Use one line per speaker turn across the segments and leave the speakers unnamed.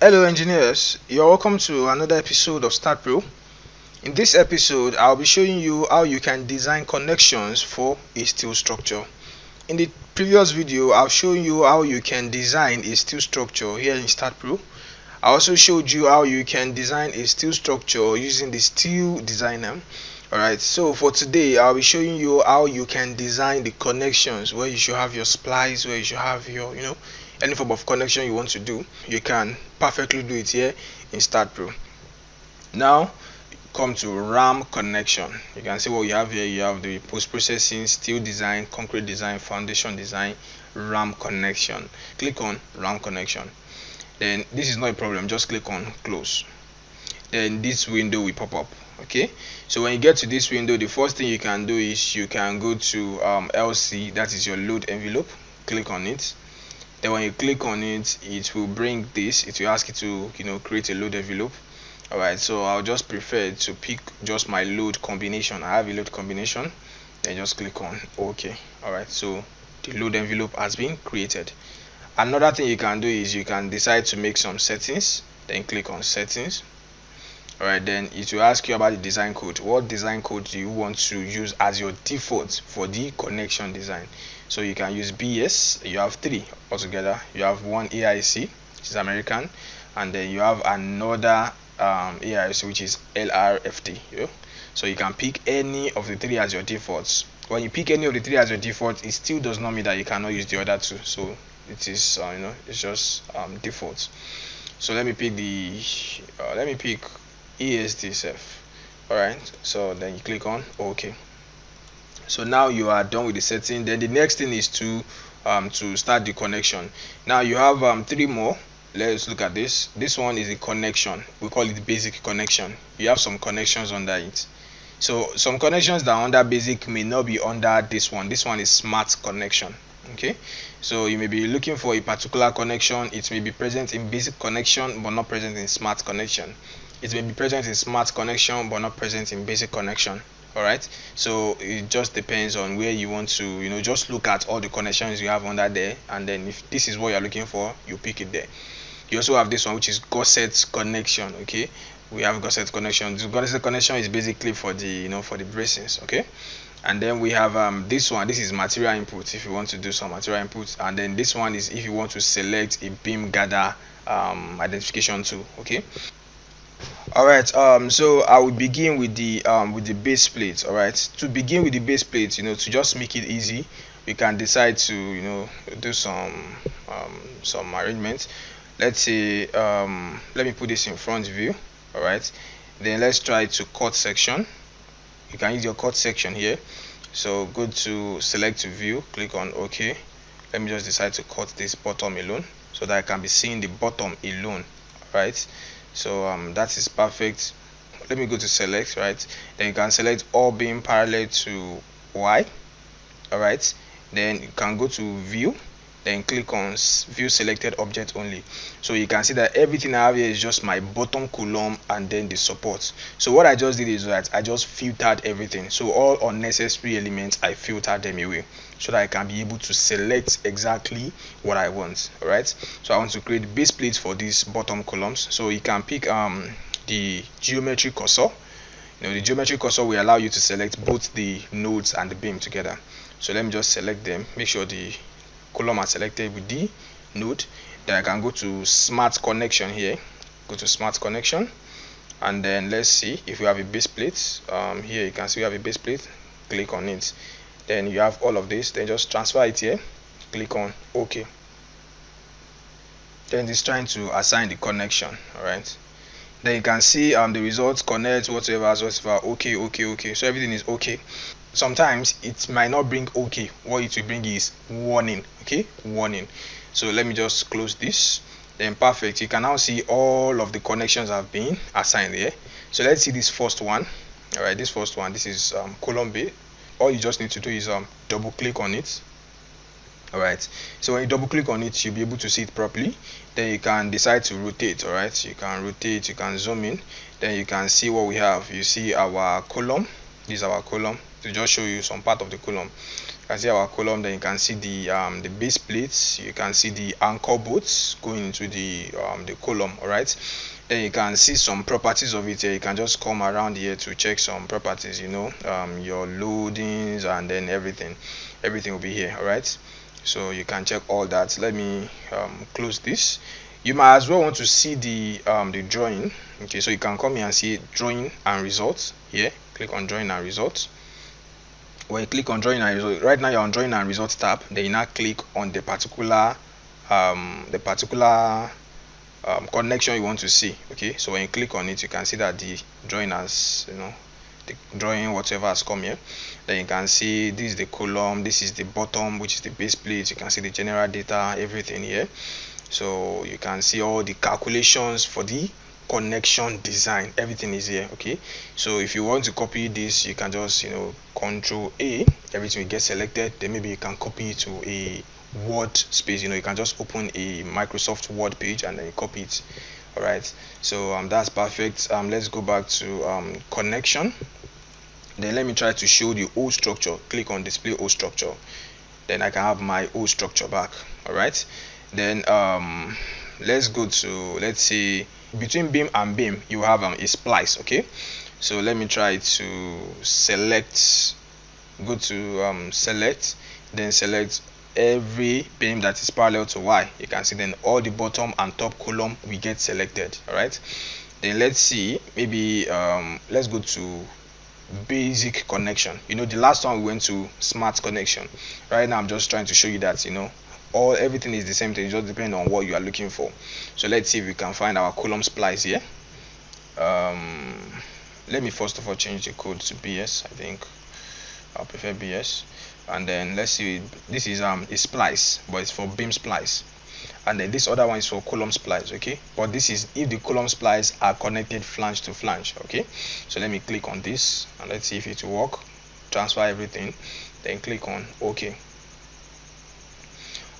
Hello engineers, you're welcome to another episode of Staad Pro. In this episode, I'll be showing you how you can design connections for a steel structure. In the previous video, I've shown you how you can design a steel structure here in Staad Pro. I also showed you how you can design a steel structure using the steel designer. Alright, so for today, I'll be showing you how you can design the connections where you should have your splice, where you should have your, you know, any form of connection you want to do you can perfectly do it here in staad pro. Now come to ram connection. You can see what you have here. You have the post-processing steel design concrete design foundation design ram connection. Click on ram connection. Then this is not a problem. Just click on close. Then this window will pop up. Okay? So when you get to this window the first thing you can do is you can go to um, lc that is your load envelope. Click on it then when you click on it it will bring this it will ask you to you know create a load envelope. All right so i'll just prefer to pick just my load combination. I have a load combination. Then just click on ok. All right so the load envelope has been created. Another thing you can do is you can decide to make some settings. Then click on settings. All right then it will ask you about the design code. What design code do you want to use as your default for the connection design so you can use bs you have three altogether. You have one AISC which is american and then you have another um, AISC which is LRFD so you can pick any of the three as your defaults. When you pick any of the three as your default it still does not mean that you cannot use the other two. So it is uh, you know it's just um, default so let me pick the uh, let me pick esdcf all right so then you click on ok so now you are done with the setting. Then the next thing is to um, to start the connection. Now you have um, three more. Let's look at this. This one is a connection. We call it basic connection. You have some connections under it. So some connections that are under basic may not be under this one. This one is smart connection. Okay? So you may be looking for a particular connection. It may be present in basic connection but not present in smart connection. It may be present in smart connection but not present in basic connection all right? So it just depends on where you want to you know just look at all the connections you have under there and then if this is what you're looking for you pick it there. You also have this one which is gusset connection okay? We have gusset connection. This gusset connection is basically for the you know for the bracings okay? And then we have um, this one. This is material input if you want to do some material input. And then this one is if you want to select a beam gather um, identification tool okay all right um so i will begin with the um with the base plate all right to begin with the base plate you know to just make it easy we can decide to you know do some um some arrangements let's say um let me put this in front view all right then let's try to cut section. You can use your cut section here. So go to select view click on ok. Let me just decide to cut this bottom alone so that i can be seeing the bottom alone right so um, that is perfect. Let me go to select right? Then you can select all being parallel to y all right then you can go to view then click on view selected object only. So you can see that everything i have here is just my bottom column and then the support. So what i just did is that i just filtered everything. So all unnecessary elements i filtered them away so that i can be able to select exactly what i want all right so i want to create base plates for these bottom columns. So you can pick um the geometry cursor. You know the geometry cursor will allow you to select both the nodes and the beam together. So let me just select them make sure the column are selected with the node then I can go to smart connection here. Go to smart connection and then let's see if we have a base plate. Um, here you can see we have a base plate. Click on it. Then you have all of this. Then just transfer it here. Click on ok. Then it's trying to assign the connection. All right. Then you can see um the results connect whatever whatever okay okay okay so everything is okay sometimes it might not bring okay. What it will bring is warning okay? Warning. So let me just close this. Then perfect. You can now see all of the connections have been assigned here. So let's see this first one. All right this first one. This is um, all you just need to do is um, double click on it. All right so when you double click on it you'll be able to see it properly. Then you can decide to rotate. All right you can rotate. You can zoom in. Then you can see what we have. You see our column. This is our column to just show you some part of the column. You can see our column then you can see the um, the base plates. You can see the anchor bolts going into the um, the column all right? Then you can see some properties of it here. You can just come around here to check some properties you know um, your loadings and then everything. Everything will be here all right? So you can check all that. Let me um, close this. You might as well want to see the um, the drawing. Okay so you can come here and see drawing and results here. Click on drawing and results when you click on drawing and result. Right now you're on drawing and results tab. Then you now click on the particular um, the particular um, connection you want to see. Okay? So when you click on it you can see that the drawing has you know the drawing whatever has come here. Then you can see this is the column this is the bottom which is the base plate. You can see the general data everything here. So you can see all the calculations for the connection design. Everything is here okay? So if you want to copy this you can just you know control a everything will get selected. Then maybe you can copy to a word space you know you can just open a microsoft word page and then you copy it all right so um that's perfect. Um let's go back to um connection. Then let me try to show the old structure. Click on display old structure. Then i can have my old structure back all right then um let's go to let's say between beam and beam you have um, a splice okay? So let me try to select go to um, select then select every beam that is parallel to y. You can see then all the bottom and top column we get selected all right then let's see maybe um, let's go to basic connection. You know the last one we went to smart connection. Right now i'm just trying to show you that you know all everything is the same thing it just depend on what you are looking for. So let's see if we can find our column splice here. Um, let me first of all change the code to bs i think. I'll prefer bs and then let's see this is um a splice but it's for beam splice. And then this other one is for column splice okay? But this is if the column splice are connected flange to flange okay? So let me click on this and let's see if it will work. Transfer everything then click on ok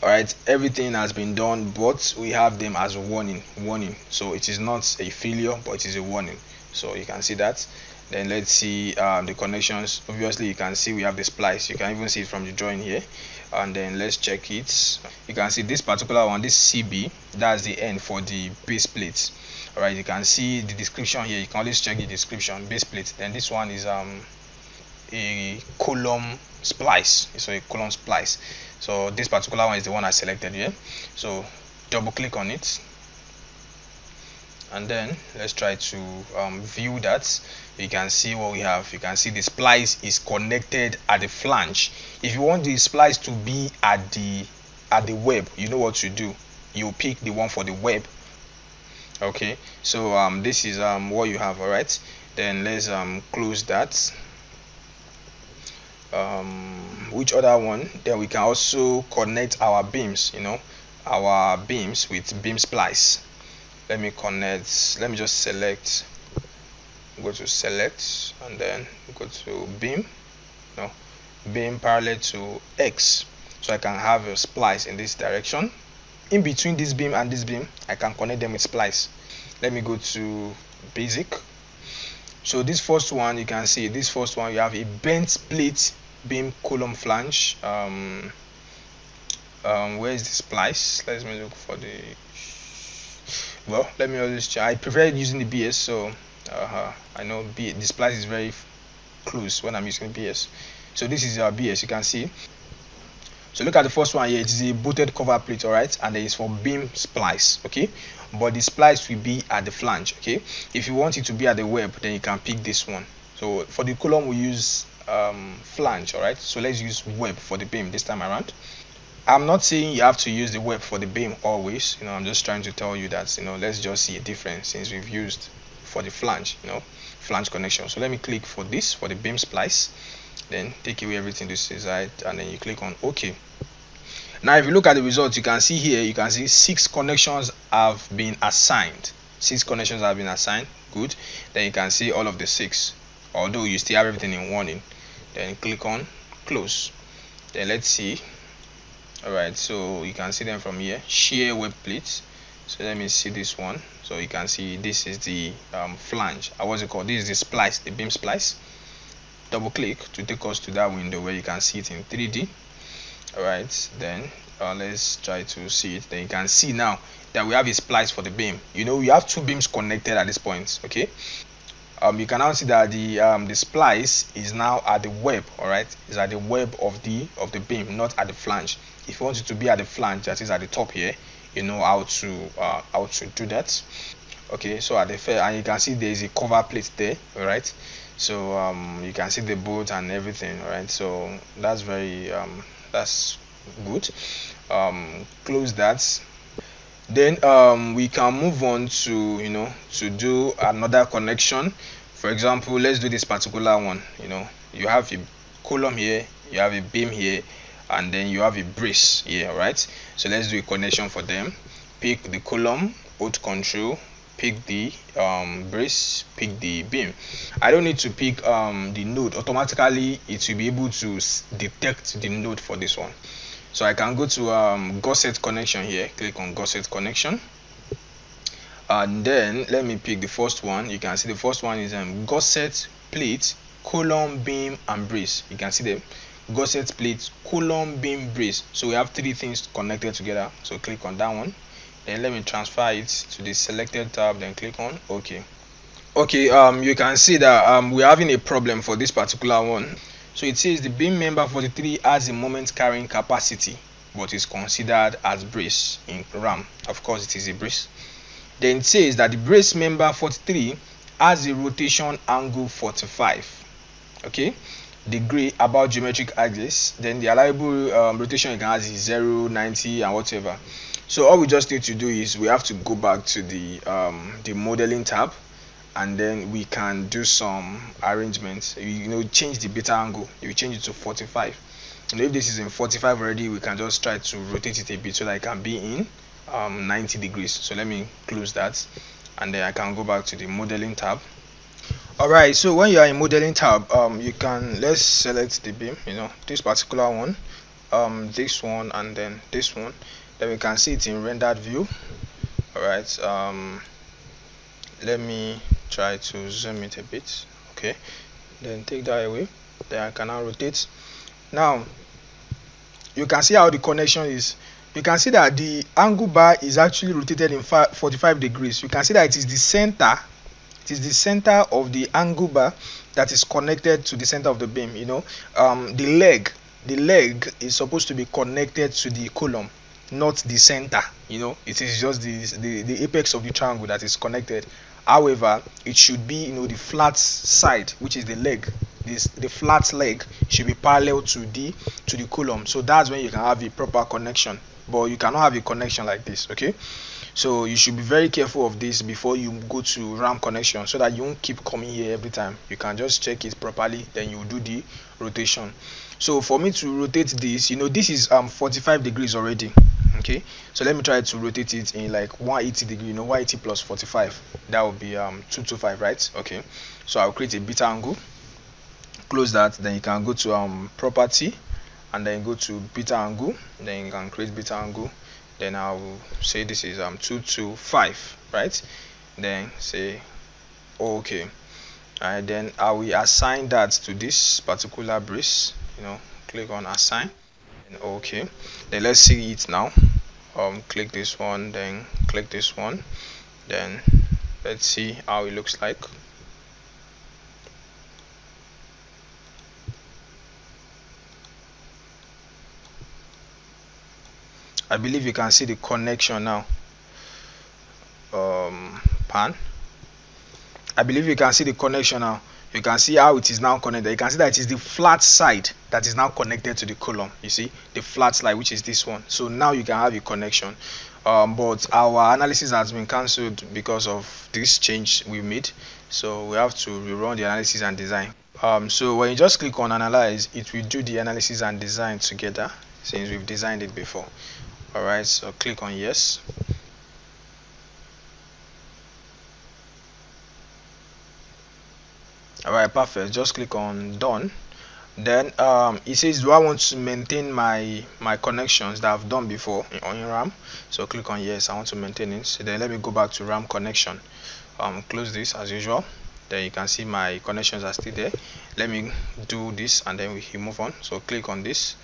all right everything has been done but we have them as a warning warning. So it is not a failure but it is a warning. So you can see that. Then let's see um, the connections. Obviously you can see we have the splice. You can even see it from the drawing here. And then let's check it. You can see this particular one this cb that's the end for the base plate. All right you can see the description here. You can always check the description base plate. Then this one is um a column splice. So a column splice so this particular one is the one I selected here. So double click on it. And then let's try to um, view that. You can see what we have. You can see the splice is connected at the flange. If you want the splice to be at the at the web you know what to do. You pick the one for the web. Okay. So um, this is um, what you have all right then let's um, close that. Um, which other one then we can also connect our beams you know our beams with beam splice. Let me connect let me just select go to select and then go to beam no beam parallel to x so I can have a splice in this direction. In between this beam and this beam I can connect them with splice. Let me go to basic. So this first one you can see this first one you have a bent plate beam column flange um, um, where is the splice? Let me look for the well let me try I prefer using the BS so uh, I know B, the splice is very close when I'm using BS so this is our BS you can see. So look at the first one here. It is a bolted cover plate all right? And it is for beam splice okay? But the splice will be at the flange okay? If you want it to be at the web then you can pick this one. So for the column we use um, flange all right? So let's use web for the beam this time around. I'm not saying you have to use the web for the beam always you know I'm just trying to tell you that you know let's just see a difference since we've used for the flange you know flange connection. So let me click for this for the beam splice then take away everything this the side and then you click on ok. Now if you look at the results you can see here you can see six connections have been assigned. Six connections have been assigned. Good. Then you can see all of the six although you still have everything in warning then click on close. Then let's see. All right so you can see them from here. Share web plates. So let me see this one. So you can see this is the um, flange. Uh, what's it called? This is the splice the beam splice. Double click to take us to that window where you can see it in 3d all right then uh, let's try to see it. Then you can see now that we have a splice for the beam. You know we have two beams connected at this point okay um, you can now see that the um, the splice is now at the web all right? Is at the web of the of the beam not at the flange. If you want it to be at the flange that is at the top here you know how to uh, how to do that. Okay so at the fair and you can see there is a cover plate there all right? So um, you can see the bolt and everything all right? So that's very um, that's good. Um, close that then um, we can move on to you know to do another connection. For example let's do this particular one you know. You have a column here you have a beam here and then you have a brace here right? So let's do a connection for them. Pick the column hold control pick the um, brace pick the beam. I don't need to pick um, the node. Automatically it will be able to detect the node for this one so i can go to um, gusset connection here. Click on gusset connection. And then let me pick the first one. You can see the first one is um, gusset plate column beam and brace. You can see them gusset plate column beam brace. So we have three things connected together. So click on that one. Then let me transfer it to the selected tab then click on ok. Okay um you can see that um we're having a problem for this particular one so it says the beam member 43 has a moment carrying capacity but is considered as brace in ram. Of course it is a brace. Then it says that the brace member 43 has a rotation angle 45 okay? Degree about geometric axis then the allowable um, rotation you can have is 0 90 and whatever. So all we just need to do is we have to go back to the um, the modeling tab and then we can do some arrangements. You know change the beta angle. You change it to 45 and if this is in 45 already we can just try to rotate it a bit so that it can be in um, 90 degrees. So let me close that and then I can go back to the modeling tab. Alright so when you are in modeling tab um, you can let's select the beam you know this particular one um, this one and then this one. Then we can see it in rendered view. Alright um, let me try to zoom it a bit okay? Then take that away. Then I can now rotate. Now you can see how the connection is. You can see that the angle bar is actually rotated in 45 degrees. You can see that it is the center it is the center of the angle bar that is connected to the center of the beam you know? Um, the leg the leg is supposed to be connected to the column not the center you know? It is just the, the the apex of the triangle that is connected however it should be you know the flat side which is the leg this the flat leg should be parallel to the to the column. So that's when you can have a proper connection. But you cannot have a connection like this okay? So you should be very careful of this before you go to ram connection so that you won't keep coming here every time. You can just check it properly then you do the rotation. So for me to rotate this you know this is um 45 degrees already okay so let me try to rotate it in like 180 degree you know 180 plus 45 that would be um 225 right? Okay so i'll create a beta angle. Close that then you can go to um property and then go to beta angle. Then you can create beta angle. Then i'll say this is um 225 right? Then say okay. And then i will assign that to this particular brace you know click on assign okay. Then let's see it now. Um click this one then click this one. Then let's see how it looks like. I believe you can see the connection now. Um, pan. I believe you can see the connection now you can see how it is now connected. You can see that it is the flat side that is now connected to the column. You see the flat side which is this one. So now you can have a connection. Um, but our analysis has been cancelled because of this change we made. So we have to rerun the analysis and design. Um, so when you just click on analyze it will do the analysis and design together since we've designed it before. Alright so click on yes alright perfect. Just click on done. Then um, it says do I want to maintain my my connections that I've done before on RAM? So click on yes I want to maintain it. So then let me go back to RAM connection. Um, close this as usual. Then you can see my connections are still there. Let me do this and then we move on. So click on this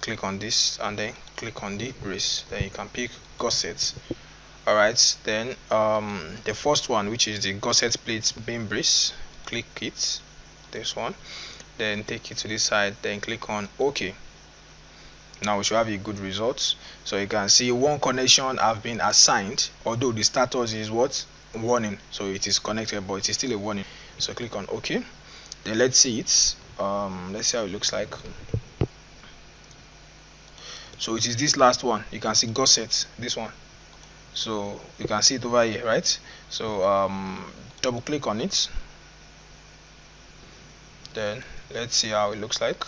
click on this and then click on the brace then you can pick gussets all right then um, the first one which is the gusset plate beam brace click it this one then take it to this side then click on ok. Now we should have a good result. So you can see one connection have been assigned although the status is what? Warning. So it is connected but it is still a warning. So click on ok. Then let's see it. Um, let's see how it looks like. So it is this last one. You can see gusset this one. So you can see it over here right? So um, double click on it then let's see how it looks like.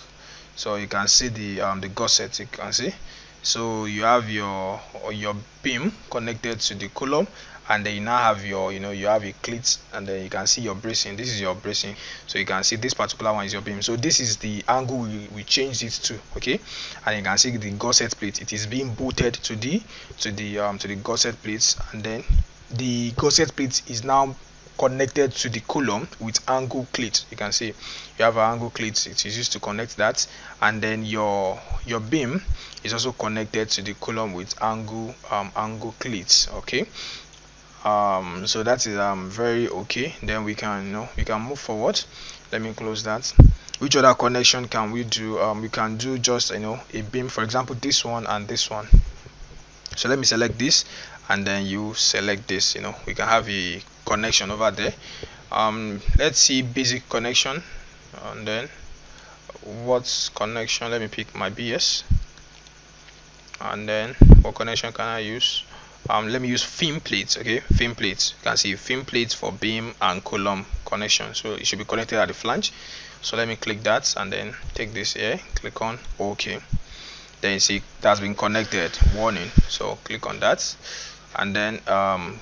So you can see the um, the gusset you can see. So you have your your beam connected to the column and then you now have your you know you have a cleat and then you can see your bracing. This is your bracing. So you can see this particular one is your beam. So this is the angle we, we changed it to okay? And you can see the gusset plate. It is being bolted to the to the um to the gusset plates and then the gusset plate is now connected to the column with angle cleat you can see you have an angle cleat it is used to connect that. And then your your beam is also connected to the column with angle um angle cleats okay? Um so that is um very okay. Then we can you know we can move forward. Let me close that. Which other connection can we do? Um we can do just you know a beam for example this one and this one. So let me select this and then you select this you know we can have a connection over there. Um let's see basic connection and then what's connection? Let me pick my bs and then what connection can i use? Um, let me use fin plates okay? Fin plates. You can see fin plates for beam and column connection. So it should be connected at the flange. So let me click that and then take this here click on ok. Then you see that's been connected. Warning. So click on that and then um,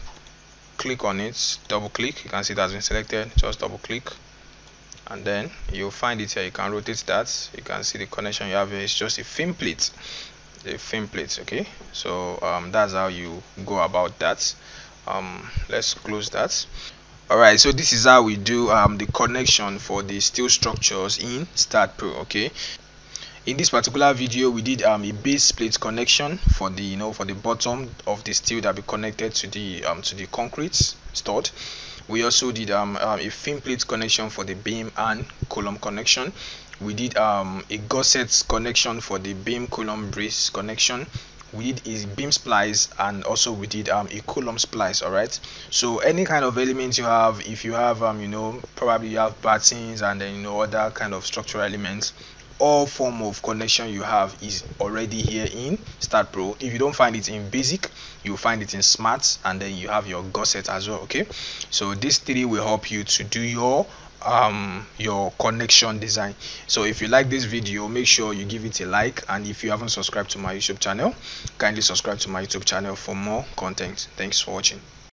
click on it double click. You can see that's been selected. Just double click. And then you'll find it here. You can rotate that. You can see the connection you have here. Is just a fin plate. The fin plates okay? So um, that's how you go about that. Um, let's close that. Alright so this is how we do um, the connection for the steel structures in staad pro okay in this particular video we did um, a base plate connection for the you know for the bottom of the steel that be connected to the um, to the concrete stored. We also did um, um, a fin plate connection for the beam and column connection. We did um, a gusset connection for the beam column brace connection. We did a beam splice and also we did um, a column splice all right so any kind of elements you have if you have um, you know probably you have battens and then you know other kind of structural elements all form of connection you have is already here in staad pro. If you don't find it in basic you find it in smart and then you have your gusset as well okay? So these three will help you to do your um your connection design. So if you like this video make sure you give it a like and if you haven't subscribed to my youtube channel kindly subscribe to my youtube channel for more content. Thanks for watching